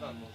干吗？